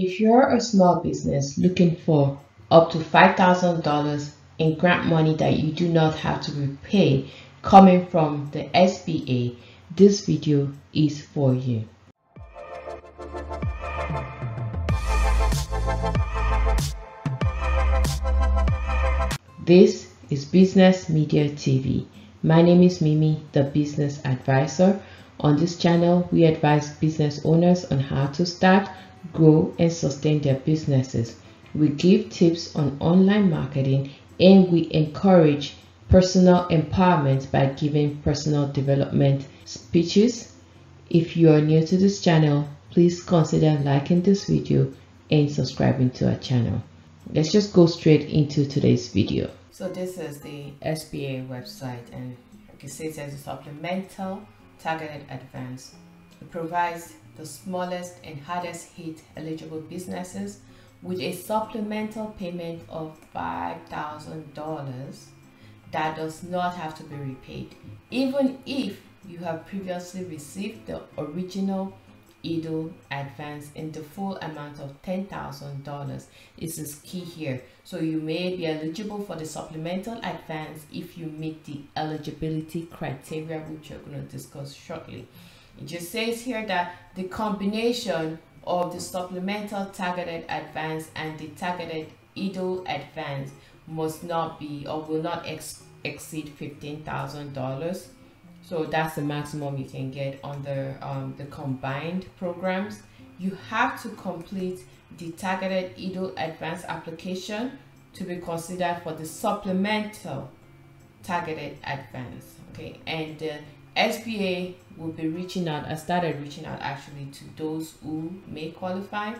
If you're a small business looking for up to $5,000 in grant money that you do not have to repay coming from the SBA, this video is for you. This is Business Media TV. My name is Mimi, the Business Advisor. On this channel, we advise business owners on how to start, grow, and sustain their businesses. We give tips on online marketing and we encourage personal empowerment by giving personal development speeches. If you are new to this channel, please consider liking this video and subscribing to our channel. Let's just go straight into today's video. So this is the SBA website and like it says a supplemental targeted advance. It provides the smallest and hardest hit eligible businesses with a supplemental payment of $5,000 that does not have to be repaid, even if you have previously received the original EIDL advance in the full amount of $10,000. This is key here. So you may be eligible for the supplemental advance if you meet the eligibility criteria, which we're going to discuss shortly. It just says here that the combination of the supplemental targeted advance and the targeted EIDL advance must not be or will not ex exceed $15,000. So that's the maximum you can get under um, the combined programs. You have to complete the targeted EIDL advance application to be considered for the supplemental targeted advance. Okay, and uh, SBA will be reaching out, I started reaching out actually to those who may qualify.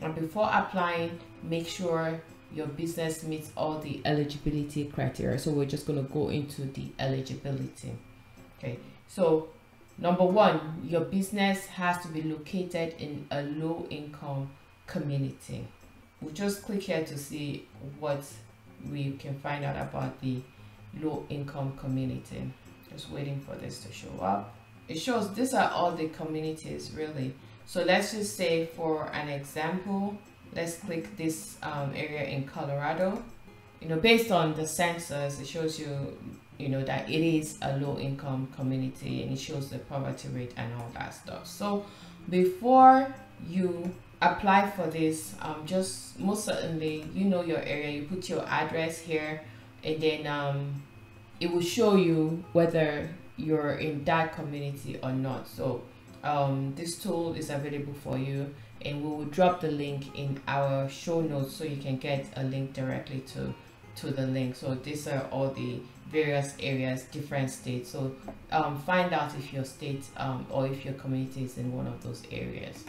And before applying, make sure your business meets all the eligibility criteria. So we're just going to go into the eligibility. Okay, so number one, your business has to be located in a low income community. We'll just click here to see what we can find out about the low income community. Just waiting for this to show up. It shows these are all the communities really. So let's just say for an example, let's click this um, area in Colorado. You know, based on the census, it shows you, you know, that it is a low income community and it shows the poverty rate and all that stuff. So before you apply for this, um, just most certainly, you know your area, you put your address here and then um, it will show you whether you're in that community or not. So um, this tool is available for you and we will drop the link in our show notes so you can get a link directly to to the link. So these are all the various areas different states. So um, find out if your state um, or if your community is in one of those areas.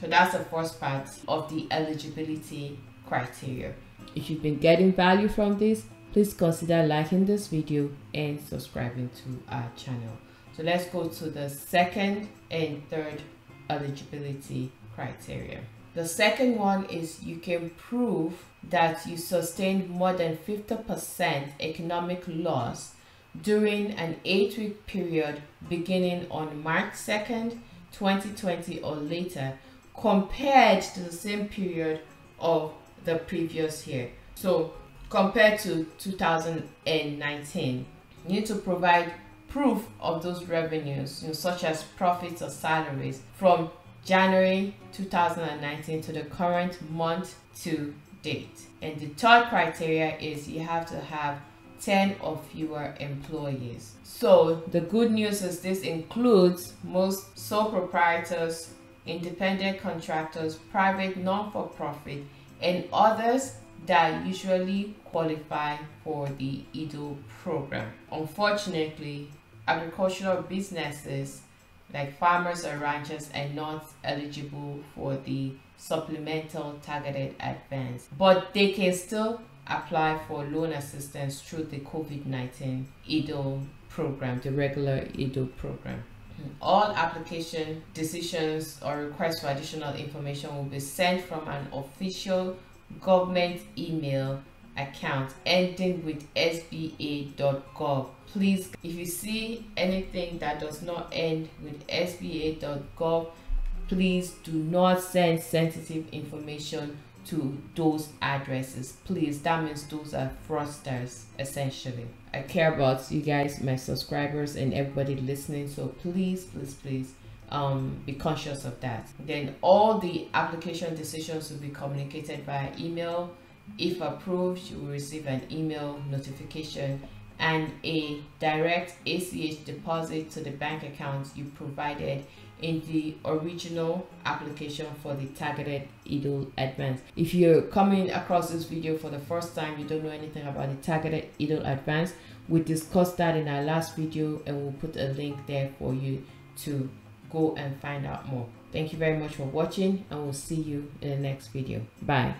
So that's the first part of the eligibility criteria. If you've been getting value from this please consider liking this video and subscribing to our channel. So let's go to the second and third eligibility criteria. The second one is you can prove that you sustained more than 50% economic loss during an eight week period beginning on March 2nd, 2020 or later compared to the same period of the previous year. So compared to 2019. You need to provide proof of those revenues, you know, such as profits or salaries from January 2019 to the current month to date. And the third criteria is you have to have 10 or fewer employees. So the good news is this includes most sole proprietors, independent contractors, private non-for-profit, and others that usually qualify for the EIDL program. Unfortunately, agricultural businesses like farmers or ranchers are not eligible for the supplemental targeted advance, but they can still apply for loan assistance through the COVID-19 EIDL program, the regular EIDL program. Mm-hmm. All application decisions or requests for additional information will be sent from an official government email account ending with sba.gov please if you see anything that does not end with sba.gov please do not send sensitive information to those addresses. Please that means those are fraudsters essentially. I care about you guys my subscribers and everybody listening so please please please um, be conscious of that then all the application decisions will be communicated via email if approved you will receive an email notification and a direct ACH deposit to the bank account you provided in the original application for the targeted EIDL advance. If you're coming across this video for the first time, you don't know anything about the targeted EIDL advance, we discussed that in our last video and we'll put a link there for you to go and find out more. Thank you very much for watching and we'll see you in the next video. Bye.